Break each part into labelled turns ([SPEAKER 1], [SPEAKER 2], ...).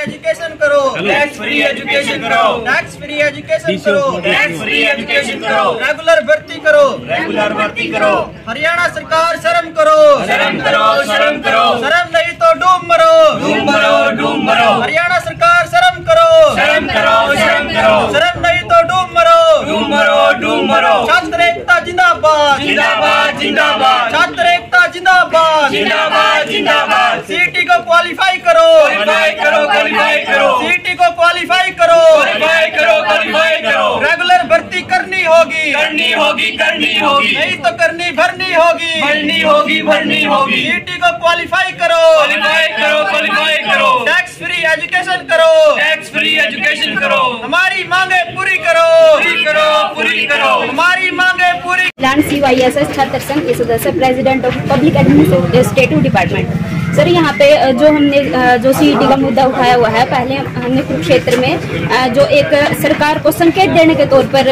[SPEAKER 1] Education करो।
[SPEAKER 2] Tax free education करो.
[SPEAKER 1] Tax free education करो।
[SPEAKER 2] टैक्स फ्री एजुकेशन करो.
[SPEAKER 1] रेगुलर भर्ती करो।
[SPEAKER 2] रेगुलर भर्ती करो.
[SPEAKER 1] हरियाणा सरकार शर्म करो।
[SPEAKER 2] शर्म करो शर्म करो।
[SPEAKER 1] शर्म नहीं तो डूब मरो।
[SPEAKER 2] डूब मरो डूब मरो।
[SPEAKER 1] हरियाणा सरकार शर्म करो।
[SPEAKER 2] शर्म करो शर्म करो।
[SPEAKER 1] शर्म नहीं तो डूब मरो।
[SPEAKER 2] डूब मरो डूब मरो।
[SPEAKER 1] छात्र एकता जिंदाबाद।
[SPEAKER 2] जिंदाबाद जिंदाबाद।
[SPEAKER 1] छात्र एकता जिंदाबाद।
[SPEAKER 2] जिंदाबाद जिंदाबाद।
[SPEAKER 1] सीटी को क्वालिफाई करो
[SPEAKER 2] क्वालिफाई करो क्वालिफाई करो
[SPEAKER 1] सीटी को क्वालिफाई करो
[SPEAKER 2] क्वालिफाई करो क्वालिफाई करो
[SPEAKER 1] रेगुलर भर्ती करनी होगी।
[SPEAKER 2] करनी होगी करनी होगी।
[SPEAKER 1] नहीं तो करनी भरनी होगी।
[SPEAKER 2] भरनी होगी भरनी होगी।
[SPEAKER 1] सीटी को क्वालिफाई करो।
[SPEAKER 2] क्वालिफाई करो क्वालिफाई करो।
[SPEAKER 1] टैक्स फ्री एजुकेशन करो।
[SPEAKER 2] टैक्स फ्री एजुकेशन करो।
[SPEAKER 1] हमारी मांगे पूरी करो।
[SPEAKER 2] पूरी करो पूरी करो।
[SPEAKER 1] हमारी मांगे पूरी
[SPEAKER 3] plan C Y S S छात्र संघ के सदस्य president of public administrative department sir, यहाँ पे जो हमने जो सीईटी का मुद्दा उठाया हुआ है, पहले हमने कुरुक्षेत्र में जो एक सरकार को संकेत देने के तौर पर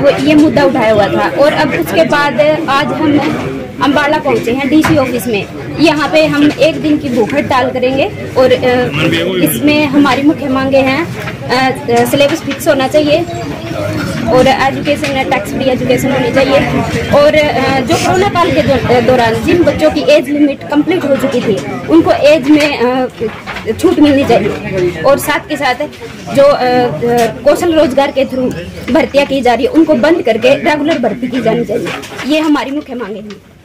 [SPEAKER 3] वो ये मुद्दा उठाया हुआ था। और अब उसके बाद, आज हम अम्बाला पहुँचे हैं डीसी ऑफ़िस में। यहाँ पे हम एक दिन की भूख हड़ताल करेंगे और इसमें हमारी मुख्य मांगे हैं सिलेबस फिक्स होना चाहिए और एजुकेशन टैक्स फ्री एजुकेशन होनी चाहिए। और जो कोरोना काल के दौरान जिन बच्चों की एज लिमिट कंप्लीट हो चुकी थी, उनको एज में छूट मिलनी चाहिए। और साथ के साथ जो कौशल रोज़गार के थ्रू भर्तियाँ की जा रही है, उनको बंद करके रेगुलर भर्ती की जानी चाहिए। ये हमारी मुख्य मांगे हैं।